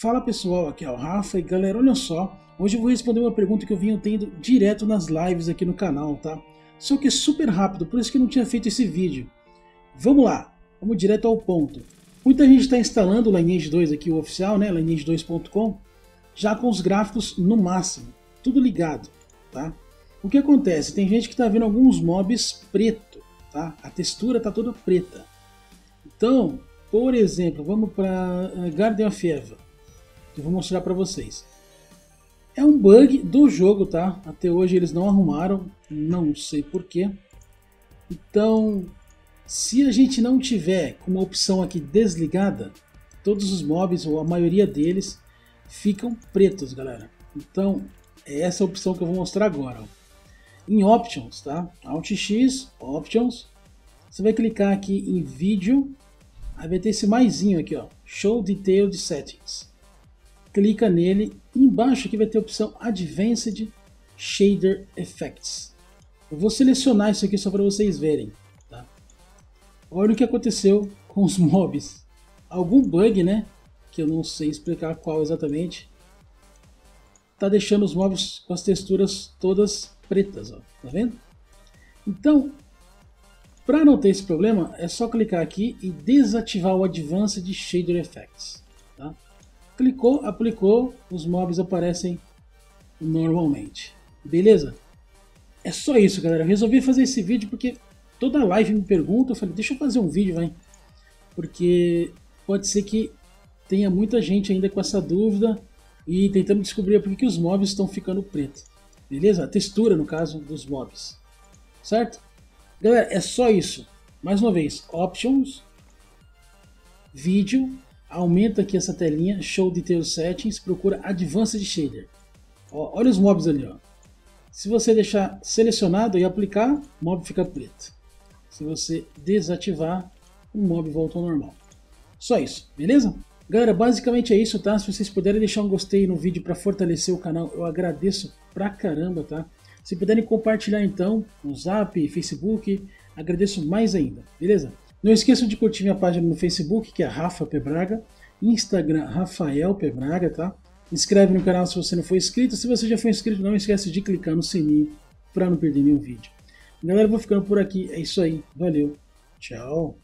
Fala pessoal, aqui é o Rafa e galera, olha só, hoje eu vou responder uma pergunta que eu vinha tendo direto nas lives aqui no canal, tá? Só que é super rápido, por isso que eu não tinha feito esse vídeo. Vamos lá, vamos direto ao ponto. Muita gente está instalando o Lineage 2 aqui, o oficial, né, lineage2.com, já com os gráficos no máximo, tudo ligado, tá? O que acontece? Tem gente que está vendo alguns mobs preto, tá? A textura está toda preta. Então, por exemplo, vamos para eh, Garden of Eva eu vou mostrar para vocês. É um bug do jogo, tá? Até hoje eles não arrumaram, não sei porquê. Então, se a gente não tiver com uma opção aqui desligada, todos os mobs, ou a maioria deles, ficam pretos, galera. Então, é essa opção que eu vou mostrar agora. Em Options, tá? Alt X, Options. Você vai clicar aqui em Vídeo, aí vai ter esse maisinho aqui, ó, Show Detailed Settings clica nele. Embaixo aqui vai ter a opção Advanced Shader Effects. Eu vou selecionar isso aqui só para vocês verem. Tá? Olha o que aconteceu com os mobs. Algum bug, né? Que eu não sei explicar qual exatamente. Tá deixando os mobs com as texturas todas pretas, ó. Tá vendo? Então, para não ter esse problema, é só clicar aqui e desativar o Advanced Shader Effects. Tá? Clicou, aplicou, os mobs aparecem normalmente. Beleza? É só isso, galera. Eu resolvi fazer esse vídeo porque toda live me pergunta. Eu falei, deixa eu fazer um vídeo, vai. Porque pode ser que tenha muita gente ainda com essa dúvida e tentando descobrir por que os mobs estão ficando pretos. Beleza? A textura, no caso, dos mobs. Certo? Galera, é só isso. Mais uma vez, Options, Vídeo, aumenta aqui essa telinha, Show Detail Settings, procura Advanced Shader. Ó, olha os mobs ali, ó. Se você deixar selecionado e aplicar, o mob fica preto. Se você desativar, o mob volta ao normal. Só isso, beleza? Galera, basicamente é isso, tá? Se vocês puderem deixar um gostei no vídeo para fortalecer o canal, eu agradeço pra caramba, tá? Se puderem compartilhar então no Zap, Facebook, agradeço mais ainda, beleza? Não esqueçam de curtir minha página no Facebook, que é Rafa Pebraga, Instagram Rafael Pebraga, tá? Inscreve no canal se você não for inscrito. Se você já foi inscrito, não esquece de clicar no sininho para não perder nenhum vídeo. Galera, vou ficando por aqui. É isso aí. Valeu. Tchau.